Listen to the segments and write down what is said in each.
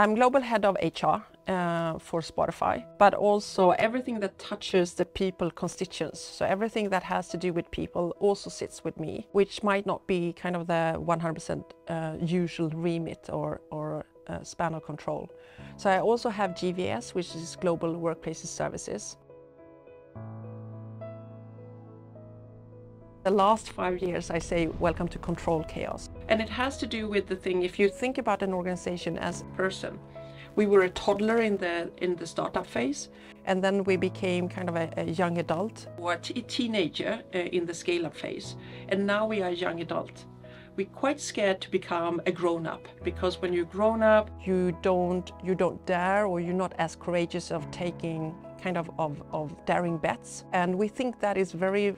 I'm global head of HR uh, for Spotify, but also everything that touches the people constituents. So everything that has to do with people also sits with me, which might not be kind of the 100% uh, usual remit or, or uh, span of control. So I also have GVS, which is Global Workplaces Services. The last five years, I say, welcome to control chaos. And it has to do with the thing, if you think about an organization as a person, we were a toddler in the in the startup phase, and then we became kind of a, a young adult or a teenager uh, in the scale-up phase, and now we are a young adult. We're quite scared to become a grown-up because when you're grown up, you don't you don't dare or you're not as courageous of taking kind of, of, of daring bets, and we think that is very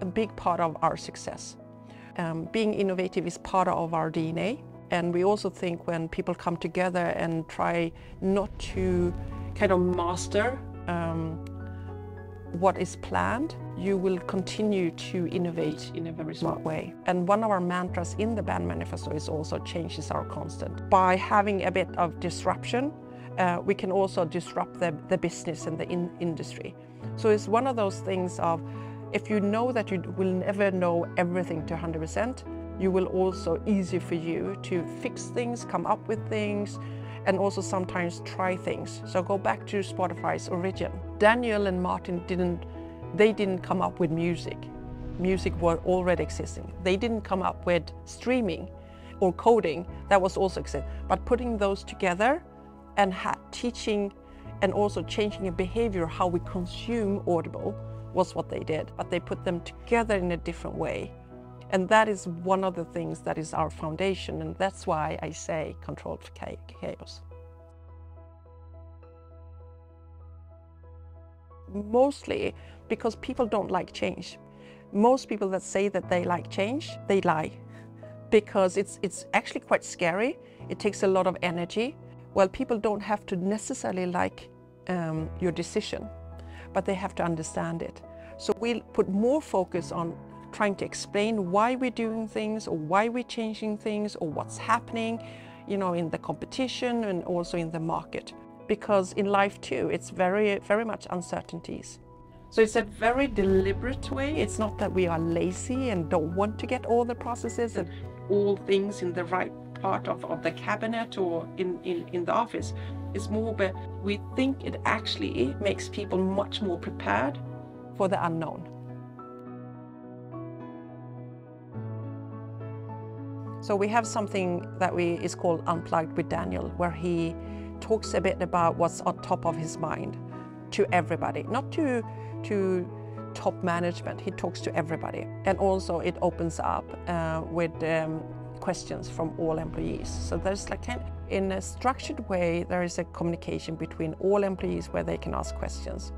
a big part of our success. Um, being innovative is part of our DNA. And we also think when people come together and try not to kind of master um, what is planned, you will continue to innovate in a very smart way. And one of our mantras in the band manifesto is also changes are constant. By having a bit of disruption, uh, we can also disrupt the, the business and the in industry. So it's one of those things of if you know that you will never know everything to 100%, you will also easier for you to fix things, come up with things, and also sometimes try things. So go back to Spotify's origin. Daniel and Martin didn't, they didn't come up with music. Music was already existing. They didn't come up with streaming or coding, that was also existing. But putting those together and teaching and also changing a behavior how we consume Audible was what they did, but they put them together in a different way. And that is one of the things that is our foundation, and that's why I say controlled chaos. Mostly because people don't like change. Most people that say that they like change, they lie. Because it's, it's actually quite scary. It takes a lot of energy. Well, people don't have to necessarily like um, your decision but they have to understand it. So we'll put more focus on trying to explain why we're doing things or why we're changing things or what's happening, you know, in the competition and also in the market. Because in life too, it's very, very much uncertainties. So it's a very deliberate way. It's not that we are lazy and don't want to get all the processes and all things in the right part of, of the cabinet or in, in, in the office. It's more but we think it actually makes people much more prepared for the unknown. So we have something that we is called Unplugged with Daniel, where he talks a bit about what's on top of his mind to everybody, not to to top management. He talks to everybody, and also it opens up uh, with um, questions from all employees. So there's like, in a structured way, there is a communication between all employees where they can ask questions.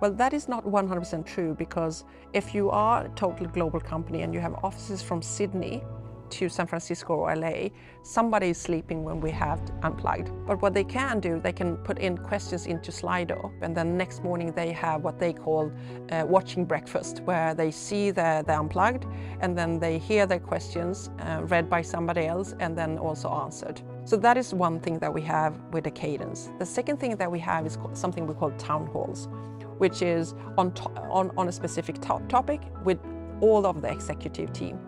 Well, that is not 100% true because if you are a total global company and you have offices from Sydney to San Francisco or LA, somebody is sleeping when we have unplugged. But what they can do, they can put in questions into Slido, and then next morning they have what they call uh, watching breakfast, where they see the, the unplugged, and then they hear their questions uh, read by somebody else, and then also answered. So that is one thing that we have with the cadence. The second thing that we have is something we call town halls, which is on, on, on a specific to topic with all of the executive team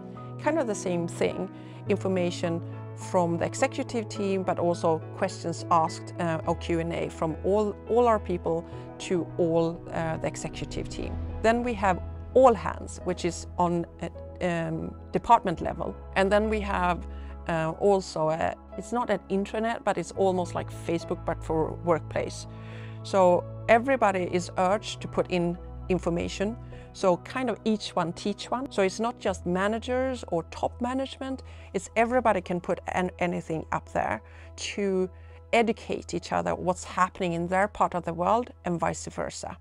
kind of the same thing, information from the executive team, but also questions asked uh, or Q&A from all, all our people to all uh, the executive team. Then we have all hands, which is on a um, department level. And then we have uh, also, a, it's not an intranet, but it's almost like Facebook, but for workplace. So everybody is urged to put in information so kind of each one teach one. So it's not just managers or top management, it's everybody can put an, anything up there to educate each other what's happening in their part of the world and vice versa.